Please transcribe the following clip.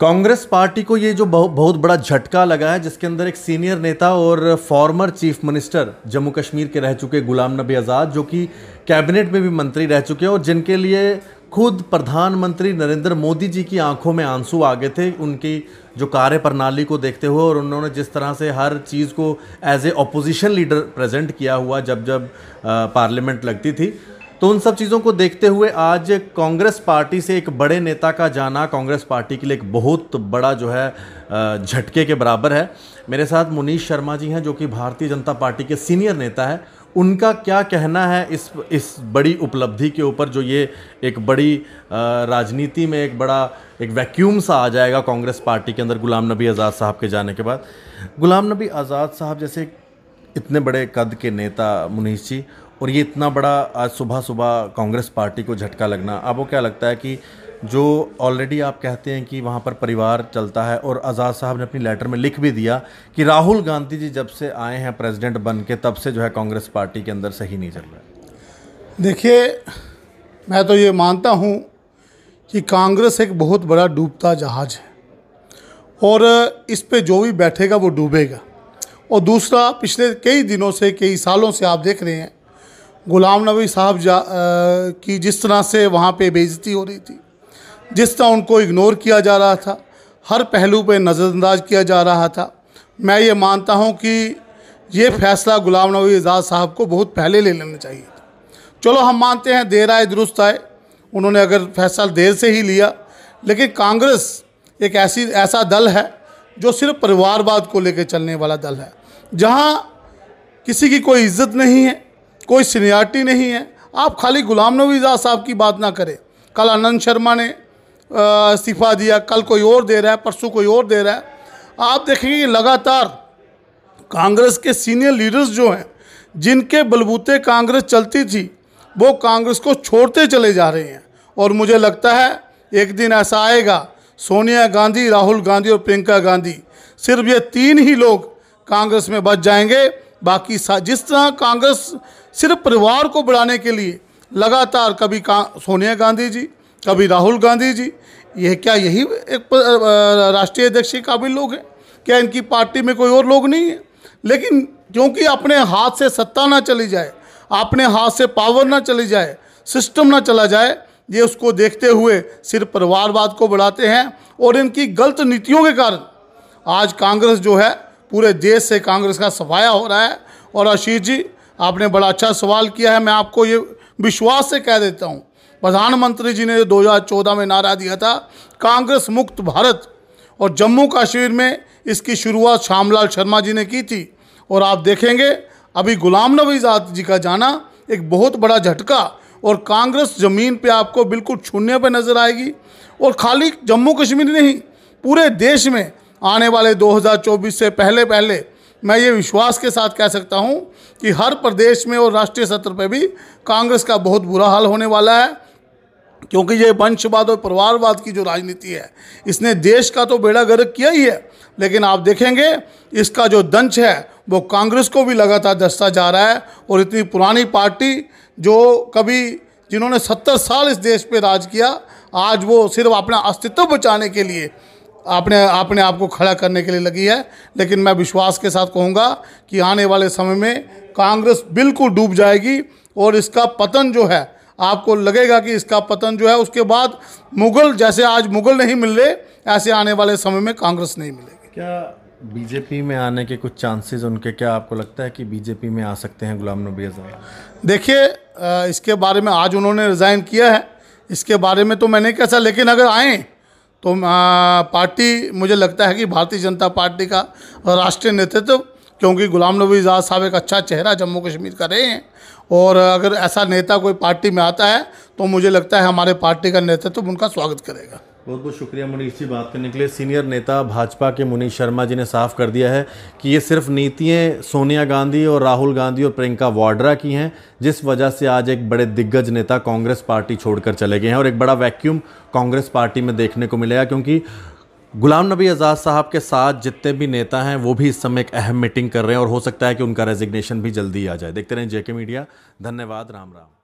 Congress party को ये जो बहुत बड़ा झटका लगा है, जिसके अंदर एक सीनियर नेता और former chief minister Jammu Kashmir के रह चुके गुलाम नबी आज़ाद, जो कि कैबिनेट में भी मंत्री रह चुके हैं और जिनके लिए खुद प्रधानमंत्री नरेंद्र मोदी जी की आँखों में आँसू आ गए थे, उनकी जो कार्य प्रणाली को देखते हुए और उन्होंने जिस तरह से हर चीज़ को as a opposition leader present किया हुआ जब जब पार्लियामेंट लगती थी। तो उन सब चीज़ों को देखते हुए आज कांग्रेस पार्टी से एक बड़े नेता का जाना कांग्रेस पार्टी के लिए एक बहुत बड़ा जो है झटके के बराबर है। मेरे साथ मुनीश शर्मा जी हैं, जो कि भारतीय जनता पार्टी के सीनियर नेता है। उनका क्या कहना है इस इस बड़ी उपलब्धि के ऊपर जो ये एक बड़ी राजनीति में एक बड़ा, एक वैक्यूम सा आ जाएगा कांग्रेस पार्टी के अंदर गुलाम नबी आज़ाद साहब के जाने के बाद? गुलाम नबी आज़ाद साहब जैसे इतने बड़े कद के नेता मुनीश जी और ये इतना बड़ा आज सुबह सुबह कांग्रेस पार्टी को झटका लगना, आपको क्या लगता है कि जो ऑलरेडी आप कहते हैं कि वहाँ पर परिवार चलता है और आज़ाद साहब ने अपनी लेटर में लिख भी दिया कि राहुल गांधी जी जब से आए हैं प्रेसिडेंट बन के, तब से जो है कांग्रेस पार्टी के अंदर सही नहीं चल रहा देखिए, मैं तो ये मानता हूँ कि कांग्रेस एक बहुत बड़ा डूबता जहाज़ है और इस पे जो भी बैठेगा वो डूबेगा। और दूसरा, पिछले कई दिनों से, कई सालों से आप देख रहे हैं गुलाम नबी साहब जा की जिस तरह से वहाँ पे बेइज्जती हो रही थी, जिस तरह उनको इग्नोर किया जा रहा था, हर पहलू पे नज़रअंदाज किया जा रहा था। मैं ये मानता हूँ कि ये फैसला गुलाम नबी आज़ाद साहब को बहुत पहले ले लेना चाहिए चलो, हम मानते हैं देर आए, दुरुस्त आए, उन्होंने अगर फैसला देर से ही लिया, लेकिन कांग्रेस एक ऐसी, ऐसा दल है जो सिर्फ़ परिवारवाद को लेकर चलने वाला दल है, जहाँ किसी की कोई इज़्ज़त नहीं है कोई सीनियरिटी नहीं है। आप खाली गुलाम नबी आज़ाद साहब की बात ना करें। कल आनंद शर्मा ने इस्तीफ़ा दिया, कल कोई और दे रहा है, परसों कोई और दे रहा है। आप देखेंगे लगातार कांग्रेस के सीनियर लीडर्स जो हैं, जिनके बलबूते कांग्रेस चलती थी, वो कांग्रेस को छोड़ते चले जा रहे हैं। और मुझे लगता है, एक दिन ऐसा आएगा, सोनिया गांधी, राहुल गांधी और प्रियंका गांधी, सिर्फ़ ये तीन ही लोग कांग्रेस में बच जाएँगे। बाकी जिस तरह कांग्रेस सिर्फ़ परिवार को बढ़ाने के लिए लगातार कभी का सोनिया गांधी जी, कभी राहुल गांधी जी ये क्या यही एक राष्ट्रीय अध्यक्ष के काबिल लोग हैं? क्या इनकी पार्टी में कोई और लोग नहीं है? लेकिन क्योंकि अपने हाथ से सत्ता ना चली जाए, अपने हाथ से पावर ना चली जाए, सिस्टम ना चला जाए, ये उसको देखते हुए सिर्फ़ परिवारवाद को बढ़ाते हैं और इनकी गलत नीतियों के कारण आज कांग्रेस जो है, पूरे देश से कांग्रेस का सफाया हो रहा है। और आशीष जी आपने बड़ा अच्छा सवाल किया है, मैं आपको ये विश्वास से कह देता हूँ। प्रधानमंत्री जी ने जो 2014 में नारा दिया था, कांग्रेस मुक्त भारत और जम्मू कश्मीर में इसकी शुरुआत श्यामलाल शर्मा जी ने की थी। और आप देखेंगे, अभी गुलाम नबी आज़ाद जी का जाना एक बहुत बड़ा झटका और कांग्रेस ज़मीन पे आपको बिल्कुल छूने पे नज़र आएगी। और खाली जम्मू कश्मीर नहीं, पूरे देश में आने वाले 2024 से पहले पहले मैं ये विश्वास के साथ कह सकता हूँ कि हर प्रदेश में और राष्ट्रीय स्तर पर भी कांग्रेस का बहुत बुरा हाल होने वाला है, क्योंकि ये वंशवाद और परिवारवाद की जो राजनीति है, इसने देश का तो बेड़ा गर्क किया ही है, लेकिन आप देखेंगे इसका जो दंश है, वो कांग्रेस को भी लगातार दसता जा रहा है, और इतनी पुरानी पार्टी जो कभी, जिन्होंने सत्तर साल इस देश पे राज किया, आज वो सिर्फ़ अपना अस्तित्व बचाने के लिए आपने अपने आप को खड़ा करने के लिए लगी है लेकिन मैं विश्वास के साथ कहूँगा कि आने वाले समय में कांग्रेस बिल्कुल डूब जाएगी और इसका पतन जो है आपको लगेगा कि इसका पतन जो है उसके बाद मुगल जैसे आज मुगल नहीं मिल रहे ऐसे आने वाले समय में कांग्रेस नहीं मिलेगी। क्या बीजेपी में आने के कुछ चांसेस उनके? क्या आपको लगता है कि बीजेपी में आ सकते हैं गुलाम नबी आज़ाद? देखिए इसके बारे में आज उन्होंने रिज़ाइन किया है। इसके बारे में तो मैं नहीं कह सकता लेकिन अगर आएँ तो पार्टी, मुझे लगता है कि भारतीय जनता पार्टी का राष्ट्रीय नेतृत्व, क्योंकि गुलाम नबी आज़ाद साहब एक अच्छा चेहरा जम्मू कश्मीर का रहे हैं, और अगर ऐसा नेता कोई पार्टी में आता है तो मुझे लगता है हमारे पार्टी का नेतृत्व उनका स्वागत करेगा। बहुत बहुत शुक्रिया मुनीश जी बात करने के लिए। सीनियर नेता भाजपा के मुनीश शर्मा जी ने साफ़ कर दिया है कि ये सिर्फ़ नीतियाँ सोनिया गांधी और राहुल गांधी और प्रियंका वाड्रा की हैं, जिस वजह से आज एक बड़े दिग्गज नेता कांग्रेस पार्टी छोड़कर चले गए हैं और एक बड़ा वैक्यूम कांग्रेस पार्टी में देखने को मिलेगा, क्योंकि गुलाम नबी आज़ाद साहब के साथ जितने भी नेता हैं, वो भी इस समय एक अहम मीटिंग कर रहे हैं और हो सकता है कि उनका रेजिग्नेशन भी जल्दी आ जाए। देखते रहें जेके मीडिया। धन्यवाद, राम राम।